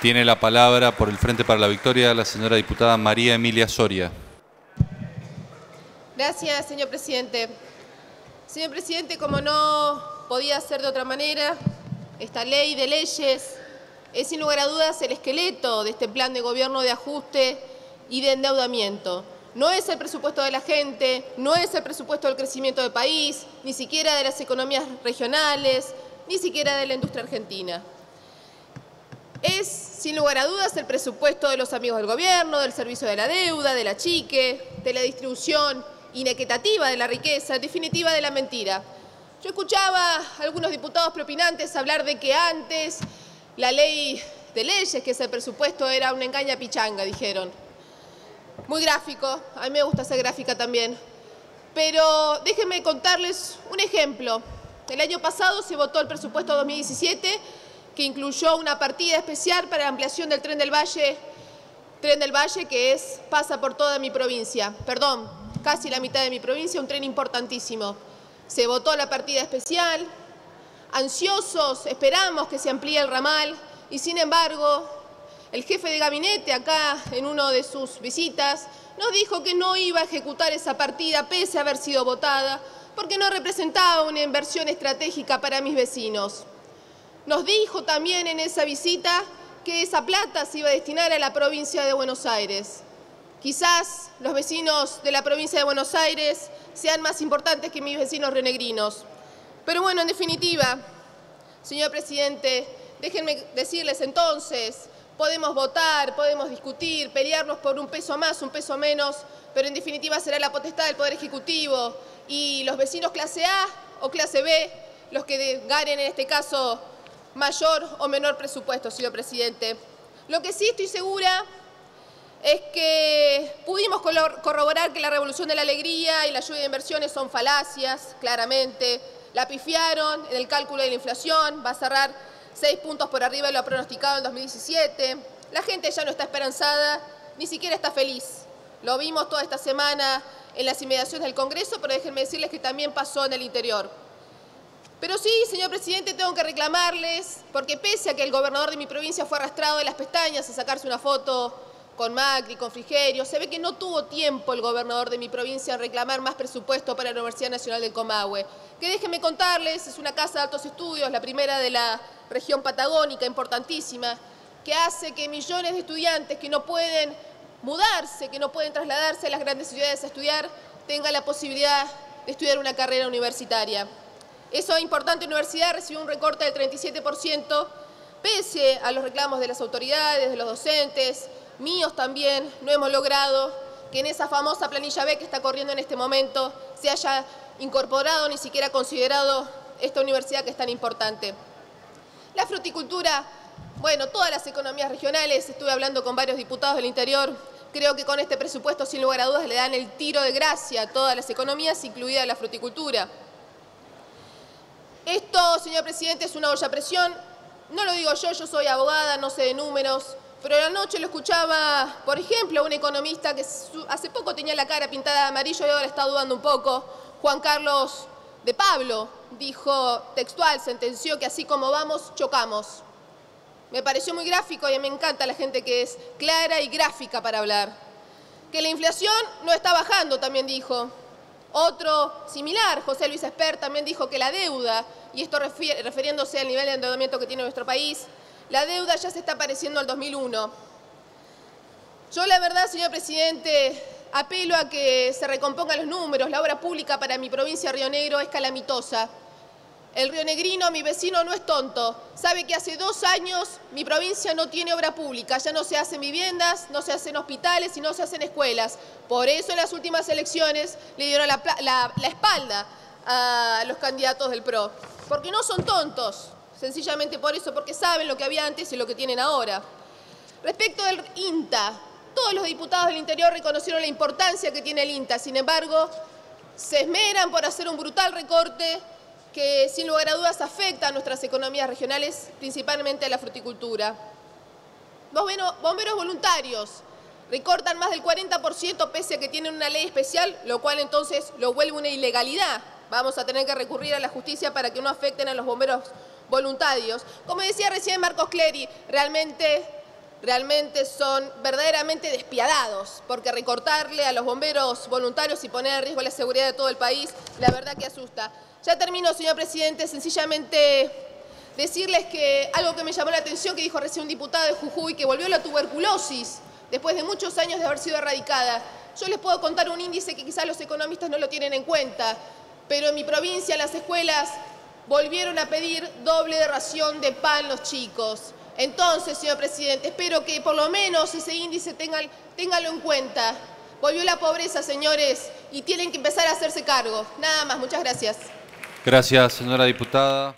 Tiene la palabra por el Frente para la Victoria la señora diputada María Emilia Soria. Gracias, señor presidente. Señor presidente, como no podía ser de otra manera, esta ley de leyes es sin lugar a dudas el esqueleto de este plan de gobierno de ajuste y de endeudamiento. No es el presupuesto de la gente, no es el presupuesto del crecimiento del país, ni siquiera de las economías regionales, ni siquiera de la industria argentina. Es, sin lugar a dudas, el presupuesto de los amigos del gobierno, del servicio de la deuda, de la chique, de la distribución inequitativa de la riqueza, definitiva de la mentira. Yo escuchaba a algunos diputados propinantes hablar de que antes la ley de leyes, que es el presupuesto, era una engaña pichanga, dijeron. Muy gráfico, a mí me gusta ser gráfica también. Pero déjenme contarles un ejemplo. El año pasado se votó el presupuesto 2017 que incluyó una partida especial para la ampliación del tren del Valle, tren del Valle que es, pasa por toda mi provincia, perdón, casi la mitad de mi provincia, un tren importantísimo. Se votó la partida especial, ansiosos, esperamos que se amplíe el ramal y sin embargo el jefe de gabinete acá en una de sus visitas nos dijo que no iba a ejecutar esa partida pese a haber sido votada porque no representaba una inversión estratégica para mis vecinos. Nos dijo también en esa visita que esa plata se iba a destinar a la provincia de Buenos Aires. Quizás los vecinos de la provincia de Buenos Aires sean más importantes que mis vecinos renegrinos. Pero bueno, en definitiva, señor presidente, déjenme decirles entonces, podemos votar, podemos discutir, pelearnos por un peso más, un peso menos, pero en definitiva será la potestad del Poder Ejecutivo y los vecinos clase A o clase B los que ganen en este caso mayor o menor presupuesto, señor presidente. Lo que sí estoy segura es que pudimos corroborar que la revolución de la alegría y la lluvia de inversiones son falacias, claramente. La pifiaron en el cálculo de la inflación, va a cerrar seis puntos por arriba de lo pronosticado en 2017. La gente ya no está esperanzada, ni siquiera está feliz. Lo vimos toda esta semana en las inmediaciones del Congreso, pero déjenme decirles que también pasó en el interior. Pero sí, señor presidente, tengo que reclamarles, porque pese a que el gobernador de mi provincia fue arrastrado de las pestañas a sacarse una foto con Macri, con Frigerio, se ve que no tuvo tiempo el gobernador de mi provincia en reclamar más presupuesto para la Universidad Nacional del Comahue. Que déjenme contarles, es una casa de altos estudios, la primera de la región patagónica, importantísima, que hace que millones de estudiantes que no pueden mudarse, que no pueden trasladarse a las grandes ciudades a estudiar, tengan la posibilidad de estudiar una carrera universitaria. Esa importante universidad recibió un recorte del 37%, pese a los reclamos de las autoridades, de los docentes, míos también, no hemos logrado que en esa famosa planilla B que está corriendo en este momento se haya incorporado, ni siquiera considerado esta universidad que es tan importante. La fruticultura, bueno, todas las economías regionales, estuve hablando con varios diputados del interior, creo que con este presupuesto sin lugar a dudas le dan el tiro de gracia a todas las economías, incluida la fruticultura. Esto, señor presidente, es una olla a presión. No lo digo yo, yo soy abogada, no sé de números, pero la noche lo escuchaba, por ejemplo, un economista que hace poco tenía la cara pintada de amarillo y ahora está dudando un poco, Juan Carlos de Pablo, dijo textual, sentenció que así como vamos, chocamos. Me pareció muy gráfico y me encanta la gente que es clara y gráfica para hablar. Que la inflación no está bajando, también dijo. Otro similar, José Luis Esper, también dijo que la deuda, y esto refiriéndose al nivel de endeudamiento que tiene nuestro país, la deuda ya se está pareciendo al 2001. Yo la verdad, señor presidente, apelo a que se recompongan los números. La obra pública para mi provincia Río Negro es calamitosa. El Río Negrino, mi vecino, no es tonto. Sabe que hace dos años mi provincia no tiene obra pública. Ya no se hacen viviendas, no se hacen hospitales y no se hacen escuelas. Por eso en las últimas elecciones le dieron la, espalda a los candidatos del PRO. Porque no son tontos. Sencillamente por eso, porque saben lo que había antes y lo que tienen ahora. Respecto del INTA, todos los diputados del interior reconocieron la importancia que tiene el INTA. Sin embargo, se esmeran por hacer un brutal recorte que sin lugar a dudas afecta a nuestras economías regionales, principalmente a la fruticultura. Bomberos voluntarios recortan más del 40% pese a que tienen una ley especial, lo cual entonces lo vuelve una ilegalidad. Vamos a tener que recurrir a la justicia para que no afecten a los bomberos voluntarios. Como decía recién Marcos Clery, realmente realmente son verdaderamente despiadados, porque recortarle a los bomberos voluntarios y poner en riesgo la seguridad de todo el país, la verdad que asusta. Ya termino, señor presidente, sencillamente decirles que algo que me llamó la atención, que dijo recién un diputado de Jujuy, que volvió la tuberculosis después de muchos años de haber sido erradicada. Yo les puedo contar un índice que quizás los economistas no lo tienen en cuenta, pero en mi provincia las escuelas volvieron a pedir doble de ración de pan los chicos. Entonces, señor presidente, espero que por lo menos ese índice tengan, téngalo en cuenta. Volvió la pobreza, señores, y tienen que empezar a hacerse cargo. Nada más, muchas gracias. Gracias, señora diputada.